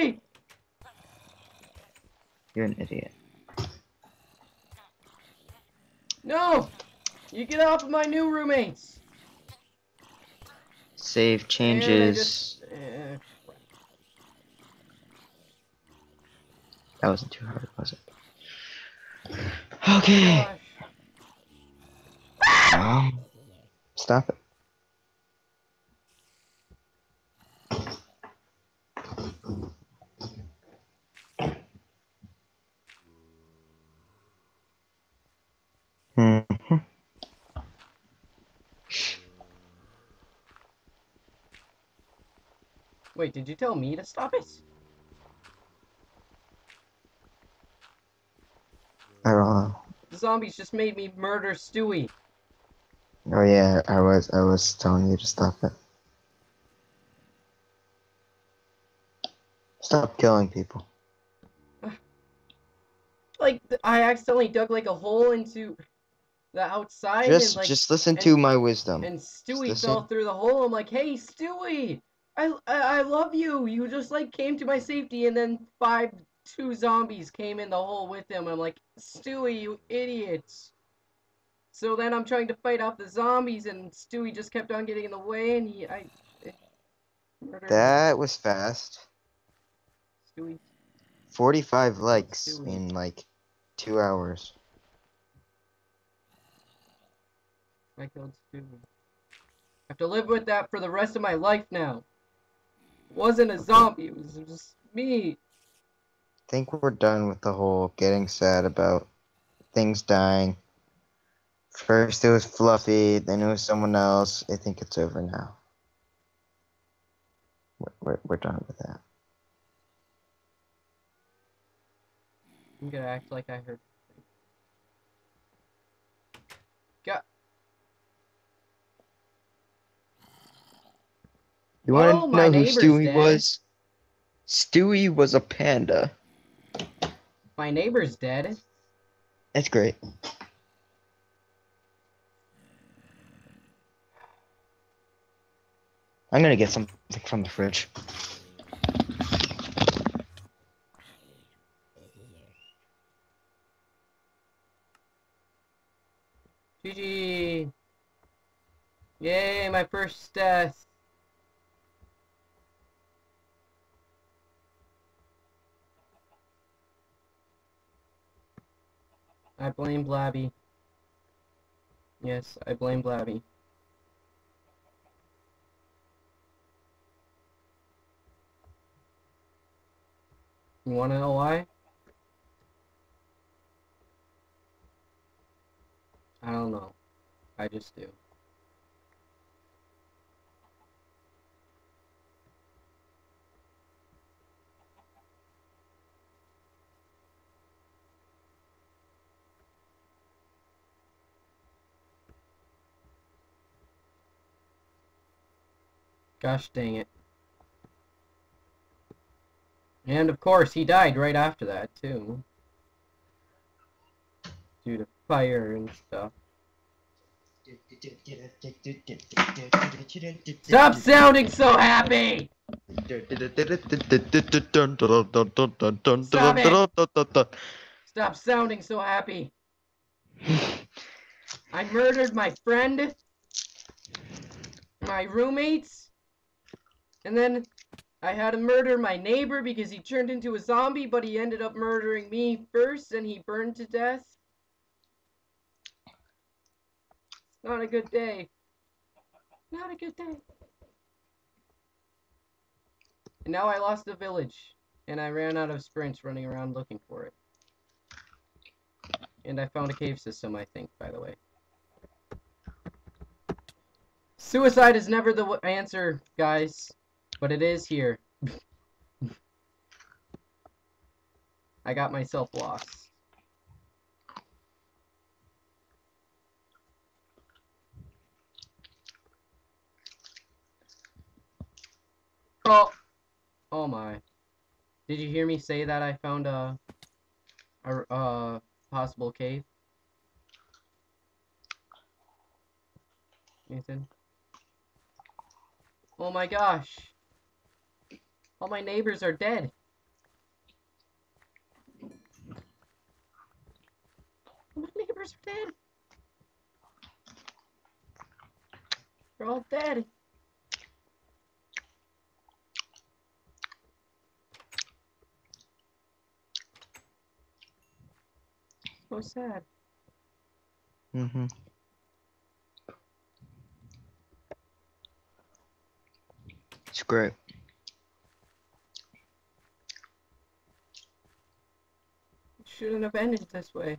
me! You're an idiot. No! You get off of my new roommates! Save changes. just- eh, That wasn't too hard, was it? Okay. Um, stop it. Wait, did you tell me to stop it? I don't know. The zombies just made me murder Stewie. Oh yeah, I was I was telling you to stop it. Stop killing people. Like, I accidentally dug like a hole into the outside Just and like just listen and- to my wisdom. and Stewie fell through the hole. I'm like, hey, Stewie, I, I I love you. You just like came to my safety, and then five two zombies came in the hole with him. I'm like, Stewie, you idiots. So then I'm trying to fight off the zombies, and Stewie just kept on getting in the way, and he I. That was fast. Stewie. 45 likes Stewie. in like 2 hours. I killed Stewie. I have to live with that for the rest of my life now. Wasn't a zombie, it was just me. I think we're done with the whole getting sad about things dying. First it was Fluffy, then it was someone else. I think it's over now. We're, we're, we're done with that. I'm gonna act like I heard. Got. You want Oh, to know who Stewie dead. was? Stewie was a panda. My neighbor's dead. That's great. I'm gonna get something from the fridge. GG. Yay, my first death. I blame Blabby. Yes, I blame Blabby. You wanna know why? I don't know. I just do. Gosh dang it. And of course, he died right after that, too. Due to fire and stuff. Stop sounding so happy! Stop it. Stop sounding so happy! I murdered my friend, my roommates, and then I had to murder my neighbor because he turned into a zombie, but he ended up murdering me first and he burned to death. Not a good day. Not a good day. And now I lost the village, and I ran out of sprints running around looking for it. And I found a cave system, I think, by the way. Suicide is never the answer, guys. But it is here. I got myself lost. Oh. Oh my. Did you hear me say that I found a a, a possible cave? Nathan? Oh my gosh. All my neighbors are dead. All my neighbors are dead. They're all dead. So sad. Mm-hmm. It's great. Shouldn't have ended this way.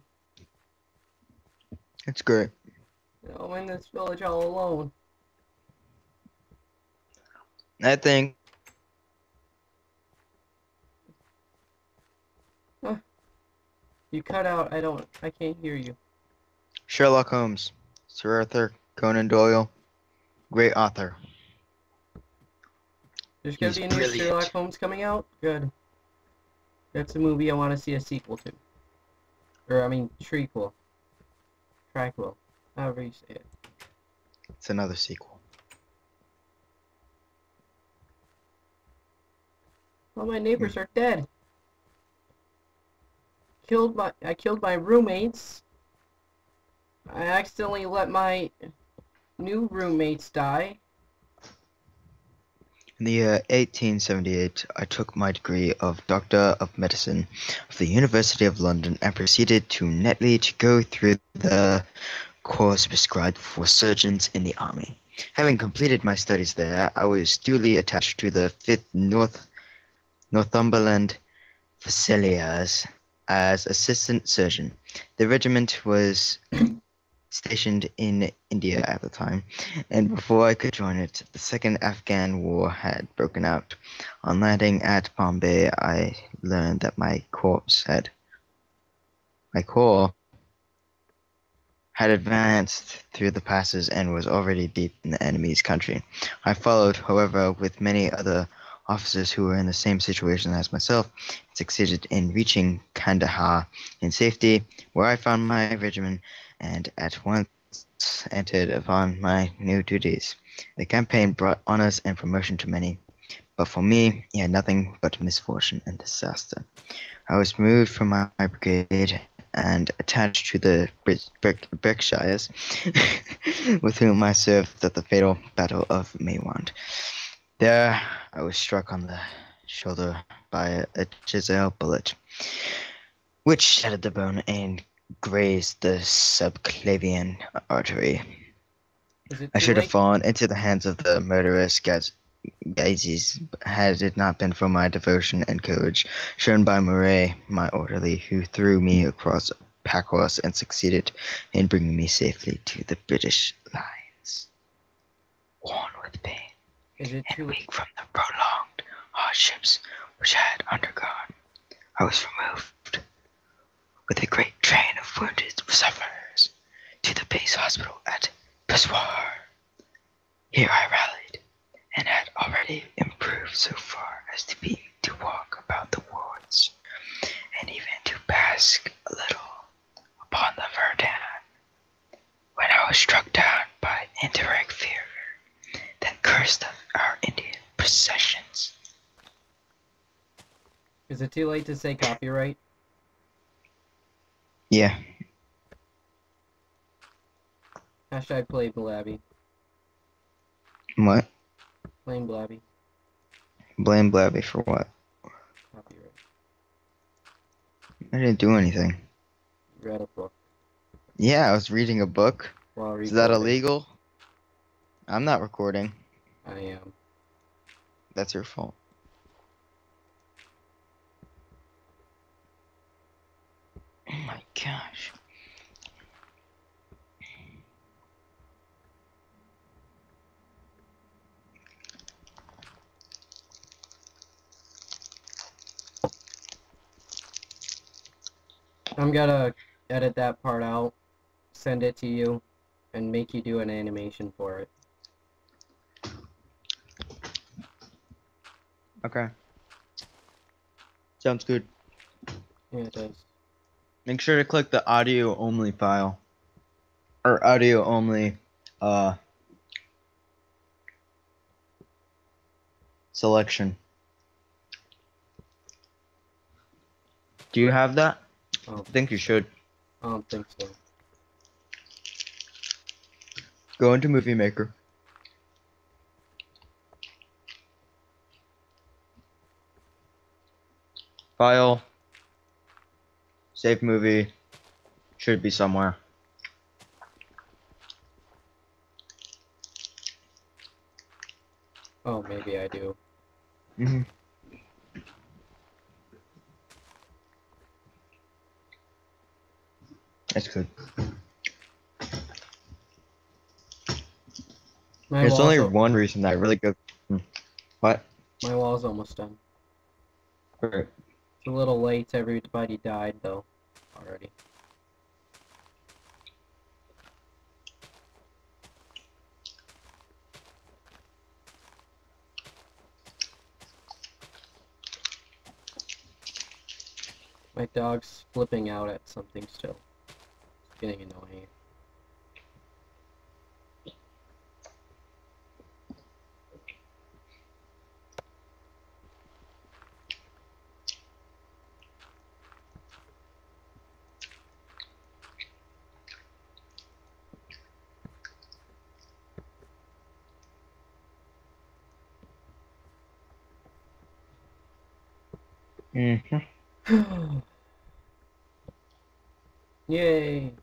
It's great. You know, I'm in this village all alone. I think You cut out. I don't. I can't hear you. Sherlock Holmes, Sir Arthur Conan Doyle, great author. There's gonna He's be a new brilliant. Sherlock Holmes coming out. Good. That's a movie I want to see a sequel to. Or I mean, trequel. Triquel. However you say it. It's another sequel. All my neighbors hmm. are dead. Killed my. I killed my roommates. I accidentally let my new roommates die. In the year 1878, I took my degree of Doctor of Medicine of the University of London and proceeded to Netley to go through the course prescribed for surgeons in the army. Having completed my studies there, I was duly attached to the 5th North Northumberland Fusiliers as assistant surgeon. The regiment was stationed in India at the time, and before I could join it, the Second Afghan War had broken out. On landing at Bombay, I learned that my corps had my corps had advanced through the passes and was already deep in the enemy's country. I followed, however, with many other officers who were in the same situation as myself, and succeeded in reaching Kandahar in safety, where I found my regiment and at once entered upon my new duties. The campaign brought honors and promotion to many, but for me, it had nothing but misfortune and disaster. I was moved from my, brigade and attached to the Berkshires, with whom I served at the fatal Battle of Maiwand. There, I was struck on the shoulder by a, a chisel bullet, which shattered the bone and grazed the subclavian artery. I should have fallen into the hands of the murderous Gaz- Ghazis had it not been for my devotion and courage shown by Murray, my orderly, who threw me across a pack horse and succeeded in bringing me safely to the British lines. Worn with pain and weak from the prolonged hardships which I had undergone, I was removed with a great train of wounded sufferers to the base hospital at Peshawar. Here I rallied and had already improved so far as to be to walk about the wards and even to bask a little upon the Verdun when I was struck down by enteric fever that cursed our Indian processions. Is it too late to say copyright? Yeah, Hashtag play Blabby. what? Plain Blabby. Blame Blabby for what? Copyright. I didn't do anything. Read a book Yeah, I was reading a book. while Is that illegal? I'm not recording. I am. That's your fault. I'm gonna edit that part out, send it to you, and make you do an animation for it. Okay. Sounds good. Yeah, it does. Make sure to click the audio only file. Or audio only uh selection. Do you have that? Oh. I don't think you should. Oh, I don't think so. Go into Movie Maker. File. Save movie. Should be somewhere. Oh, maybe I do. Mm -hmm. That's good. My There's only one reason that really good. Hmm. What? My wall's almost done. Alright. It's a little late. Everybody died though, already. My dog's flipping out at something still. Getting annoying. hmm Yay!